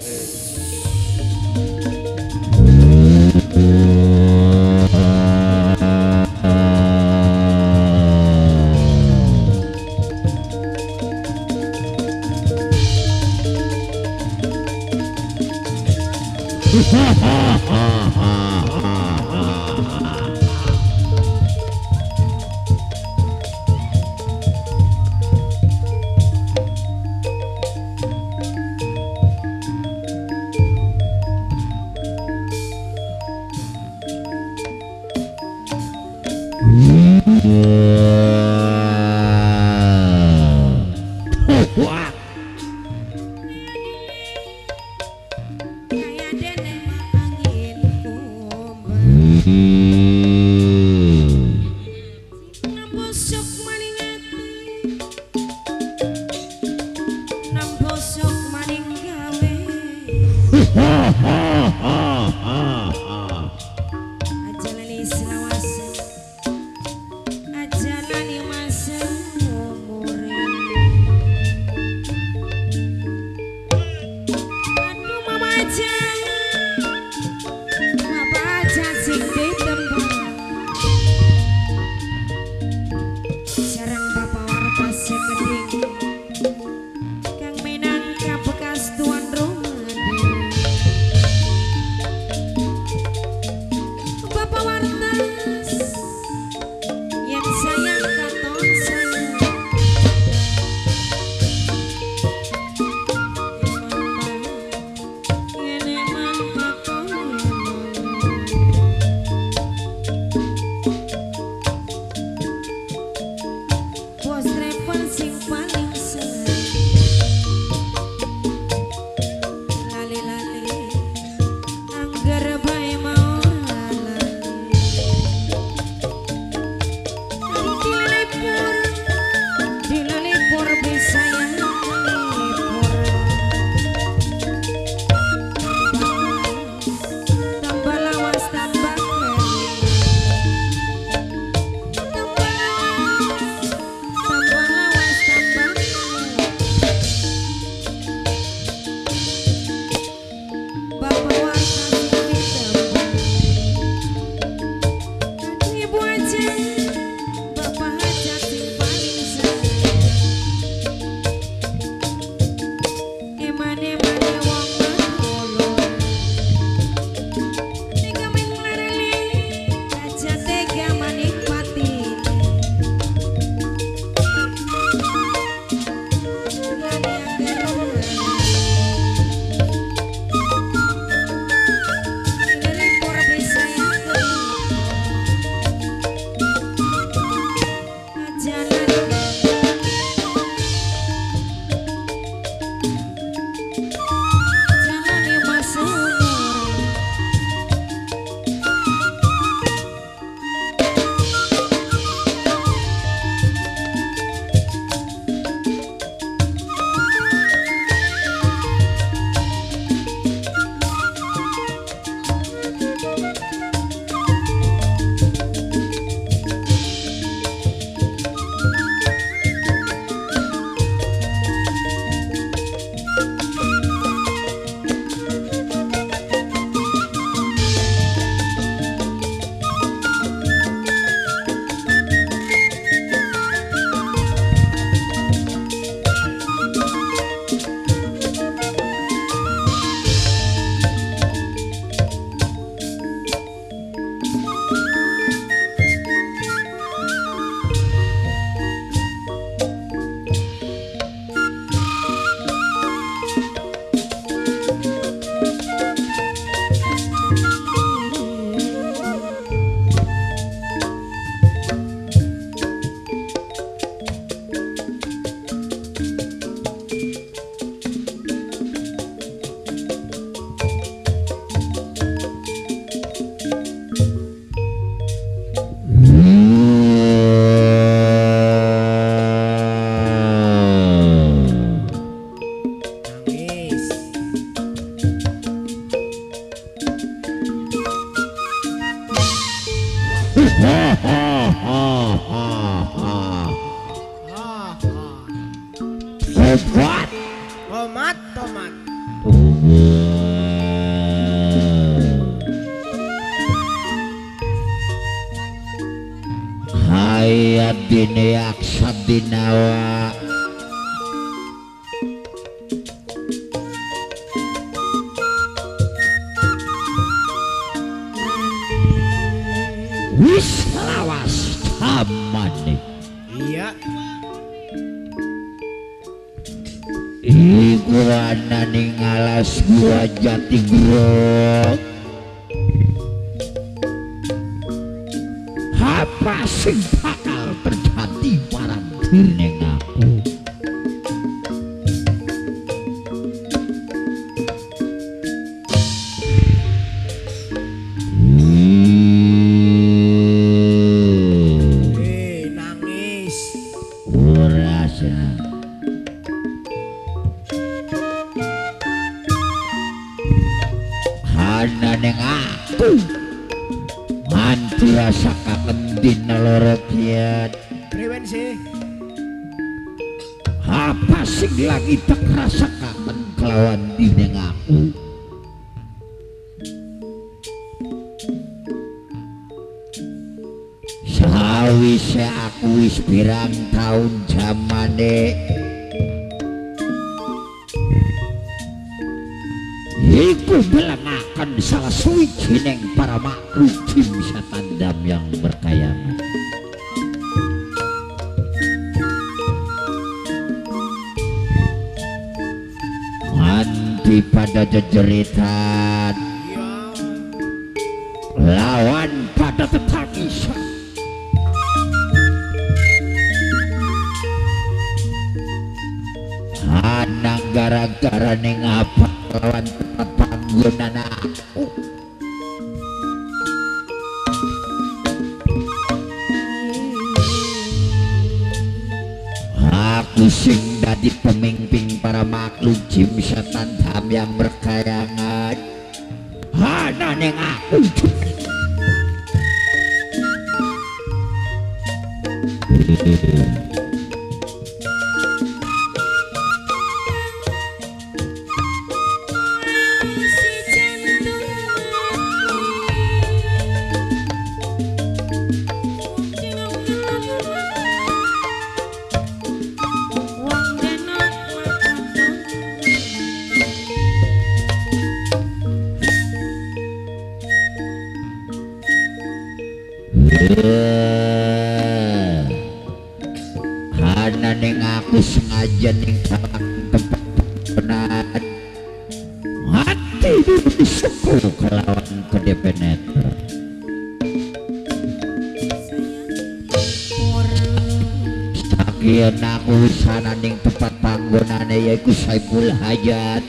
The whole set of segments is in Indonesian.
Peace. Yeah. What? Tomat, tomat. Hayat dini aksa dinawa jati grok apa sing bakal terjadi parantir ning Sawise aku wis pirang taun jamane. Iku melengakan salah suwijining para makhluk jin satandam yang berkayangan. Manti pada jejeritan gara-gara ning apa? Lawan tempat panggonan aku. Aku sing dadi pemimpin para makhluk jin setan yang berkayangan Ana ning aku. Si Ana ning aku sengaja ning tempat tempat Hati di suku kelawan kedepenet Sakian aku sana ning tempat panggonane yaiku Saiful Hajat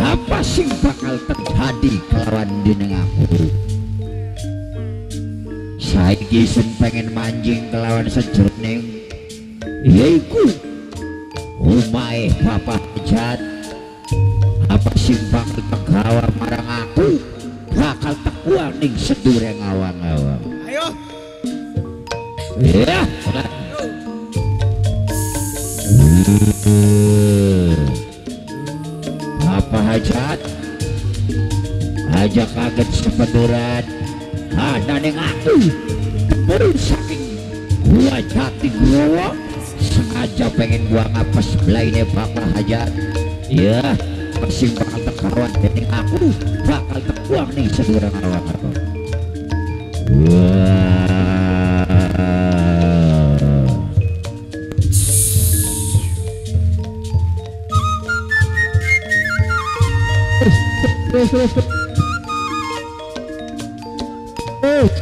Apa sing bakal terjadi kelawan dineng aku Sing pengen manjing kelawan sejroning yaiku omahe Bapak Hajat apa sing bakal tegawa marang aku. Bakal tekuang ning sedureng awang-awang Ayo. ya apa hajat aja kaget sepeduran bakal hajar, iya masih bakal tekaruan jadi aku bakal terbuang nih segera ngaruan aku wow. Oh.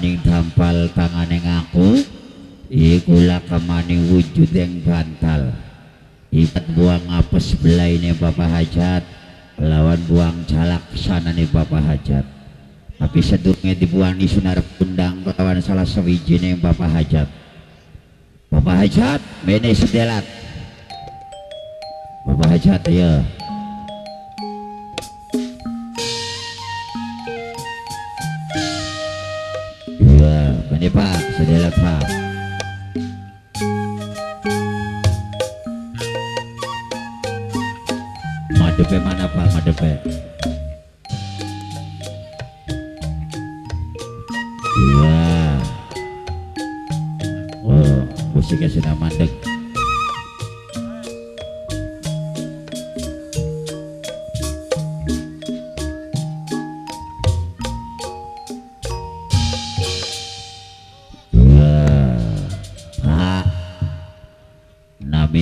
Ananing dampal tanganing aku iku lakamaning wujud yang bantal. Ibat buang apes belaine bapak hajat lawan buang jalak sana nih bapak hajat. Tapi sedurunge dibuang di sunar undang lawan salah sawijining bapak hajat. Bapak hajat mene sedelat. Bapak hajat ya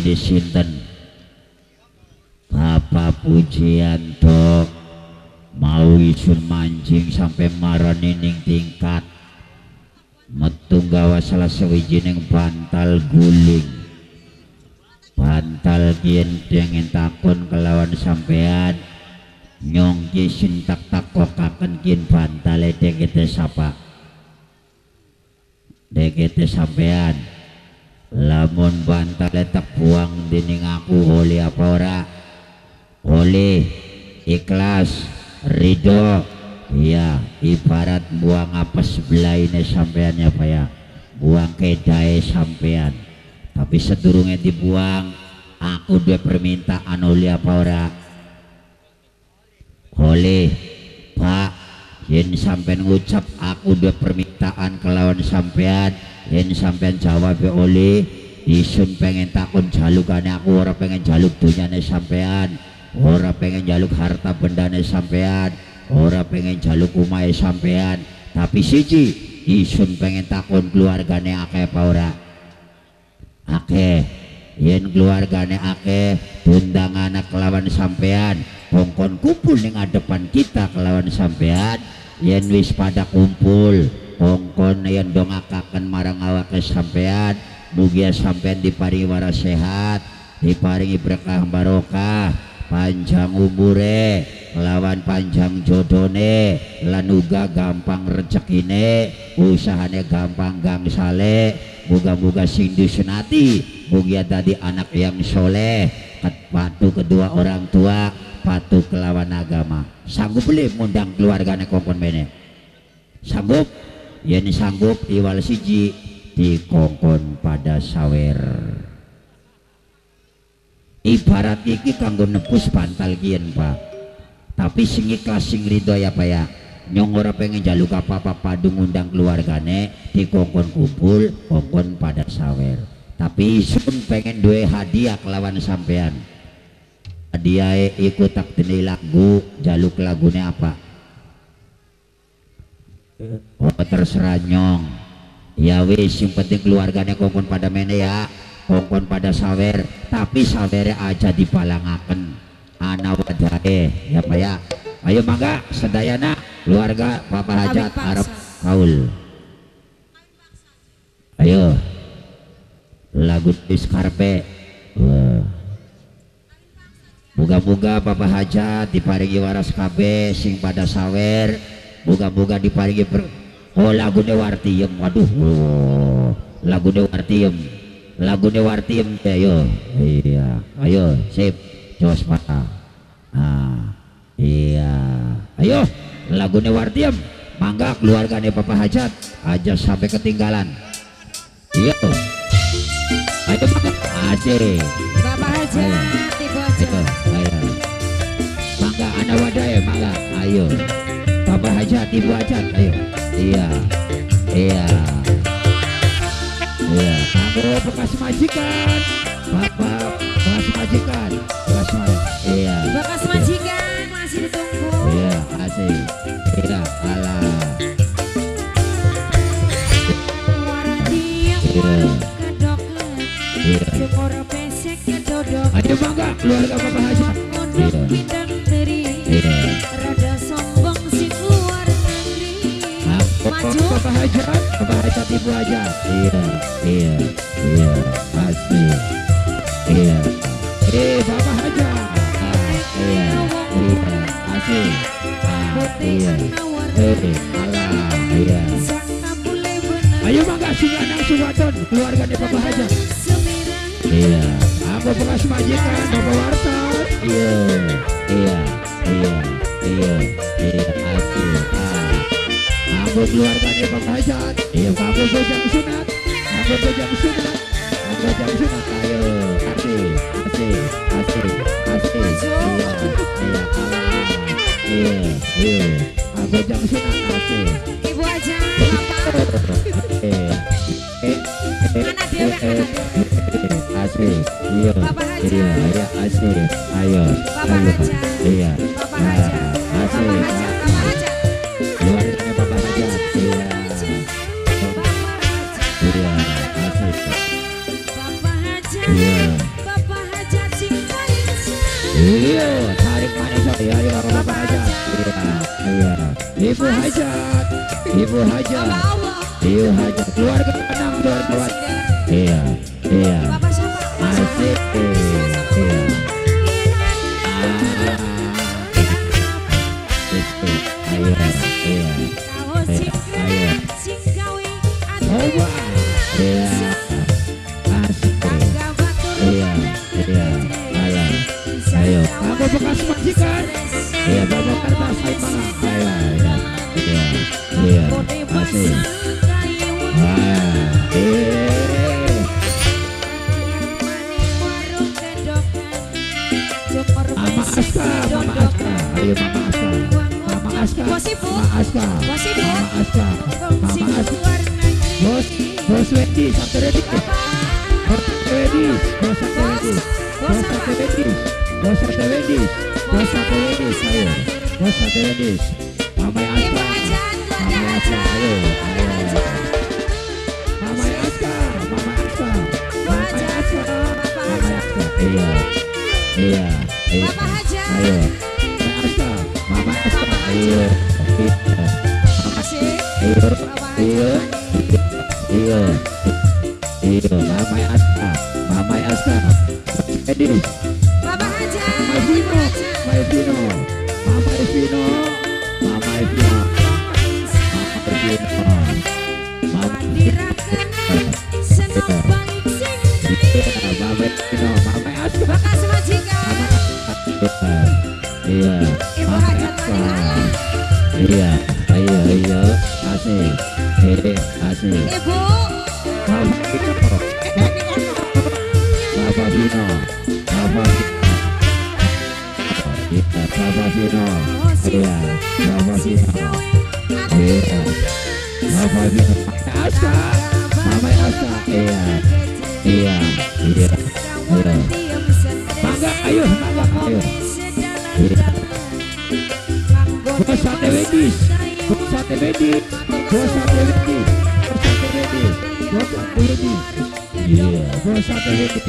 namanya sinten? Bapak Pujianto mau isun mancing sampai marani ning tingkat. Metu gawa salah sawijining bantal guling. Bantal kian pengen takon kelawan sampean. Nyong kisin tak takokaken kian bantal dekete sapa dekete sampean lamun bantal tak buang dening aku oleh apa ora? Oleh ikhlas ridho. Ya ibarat buang apa sebelah ini sampeannya pak ya. Buang kedai sampean. Tapi sedurungnya dibuang aku dua permintaan oleh apa ora? Oleh pak yen sampean ngucap aku dua permintaan kelawan sampean. Yen sampean jawab ya oleh isun pengen takun jalukane aku ora pengen jaluk dunyane sampean. Ora pengen jaluk harta bendane sampean. Ora pengen jaluk umahe sampean. Tapi siji isun pengen takun keluargane akeh apa ora? Akeh. Yen keluargane akeh tundang anak kelawan sampean. Kongkon kumpul ning depan kita kelawan sampean yen wis pada kumpul kongkon yen dongakaken marang awake sampean mugia sampean diparingi waras sehat diparingi berkah barokah panjang umure lawan panjang jodone lan uga gampang rezekine usahane gampang gangsale muga-muga sing disunati mugia tadi anak yang soleh ket patuh kedua orang tua patuh kelawan agama. Sanggup beli mundang keluargane kongkon mene sanggup? Yen sanggup iwal siji dikongkon pada sawer. Ibarat iki kanggo nebus bantal kian pak. Tapi sing ikhlas sing ridho ya pak ya. Nyong ora pengen jaluk apa-apa padu ngundang keluargane di kongkon kumpul kongkon pada sawer. Tapi sun pengen duwe hadiah kelawan sampean hadiah ikut tak lagu jaluk lagunya apa? Oh terserah nyong. Ya wis yang penting keluarganya kongkon pada mene ya. Kongkon pada sawer. Tapi sawernya aja dipalangaken. Ana wadahe ya pak ya. Ayo mangga sedayana keluarga Bapak Hajat. Arab Kaul. Ayo. Lagu Diskarpe Wah. Moga-moga Bapak Hajat diparingi waras KB sing pada sawer. Moga-moga diparingi ber... oh lagu Wartiem. Waduh. Oh, lagu Wartiem. Lagu Wartiem. Ayo iya. Ayo sip. Jos mata ah. Iya. Ayo lagu Wartiem. Mangga keluarganya Bapak Hajat. Aja sampai ketinggalan. Iya. Ayo mangga asik. Bapak Hajat Ibu anak wadah ya mangga ayo. Bapak hajat ibu hajat ayo. Iya. Iya. Iya. Mangga bekas majikan. Bapak bekas majikan. Bekas majikan. Iya Bapak Warta iya iya iya iya iya ah aku keluarga Bapak Hajat iya kamu bojang sunat aku bojang sunat aku bojang sunat ayo asik asik asik asik iya iya iya iya aku bojang sunat asik Ibu aja apa? Eh eh eh eh, asik iya iya iya ayo ayo iya Ah, iya iya iya iya tarik ya iya iya Ibu Hajat Ibu Hajat Ibu Hajat keluarga enam keluarga iya iya asik iya ah ayo iya Ayo. Coba. Iya. Asik. Batur Iya. Iya. Halo. Ayo. Kamu bekas majikan. Iya, bapak Ayo Mama Aska. Mama Aska. Mama Aska. Mama Aska. Mama Aska. Bos, Bos Wendy, Santo Ready. Bos Wedis, Bos Sate Wedis, Bos Sate Wedis, Bos Sate Wedis, Bos Sate Wedis, ayo, Bos Sate Wedis, Mama Aska, Mama Aska, ayo, ayo, Mama Aska, Mama Aska, Mama Aska, Mama Aska, iya, iya, iya, Haja. ayo, Iya, iya, iya, iya, Mama Aska, Mama Aska, Edis, Bapak. Mama Vino, Vino, Vino, Vino, Vino, Iya, Vino, Iya, iya, iya, iya, asik, eh, asik, Ibu. Mama Vino, Papa Vino, Papa Vino, iya, Papa Vino, iya, Papa Vino, iya, Aska, Mama Aska, iya, iya, iya, iya, mangga, ayo, mangga, ayo, iya, sate wedis, bos sate wedis, bos sate wedis, bos sate wedis, bos sate iya, bos sate wedis.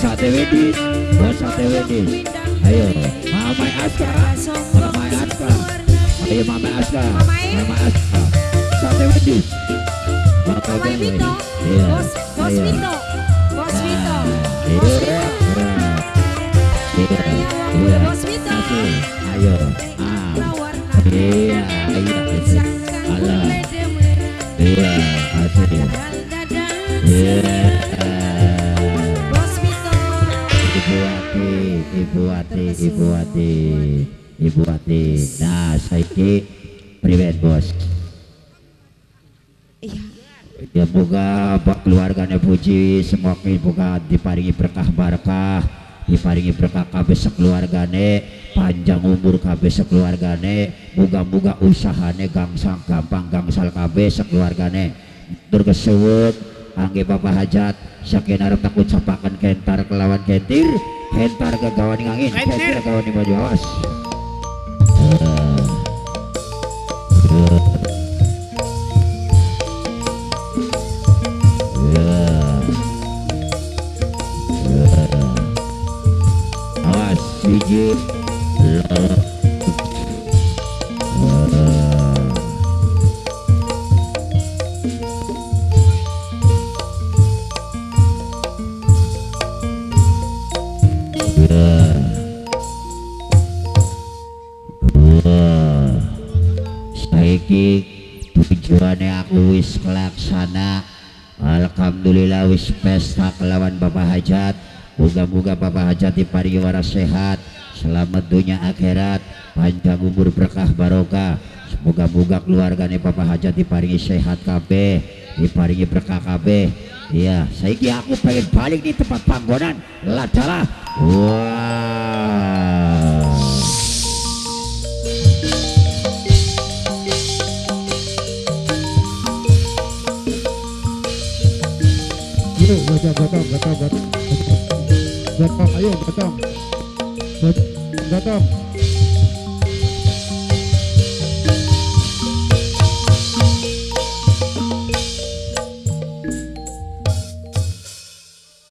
Sate wedis, bos sate wedis. Ayo, Mama Aska, Mama Aska. Ayo Mama Aska, Mama Aska. Sate Bapak wedis. Vito. Bos. Vito, Bos Vito. Bos Vito. Bos Vito. Asik. Ayo. Ah. Iya, iya. Alah. Iya, asik. Iya. Ibu. Nah, saiki pribet bos. Iya. Ya moga keluarganya puji semua moga diparingi berkah barkah diparingi berkah kabeh sekeluargane panjang umur kabeh sekeluargane moga-moga usahane gangsang gampang gangsal kabeh sekeluargane tur kesuwun angge bapak hajat saking arep takut sapakan kentar kelawan kentir kentar kegawan angin Kentir. kegawan baju awas Ya. Pesta kelawan Bapak Hajat. Moga-moga Bapak Hajat diparingi waras sehat. Selamat dunia akhirat. Panjang umur berkah barokah. Semoga-moga keluarganya Bapak Hajat diparingi sehat kabeh Diparingi berkah kabeh. Iya, saiki aku pengen balik di tempat panggonan. Ladalah. Wah Yuk, gotong, gotong, gotong, gotong. Gotong, ayo, gotong. Got- Gotong.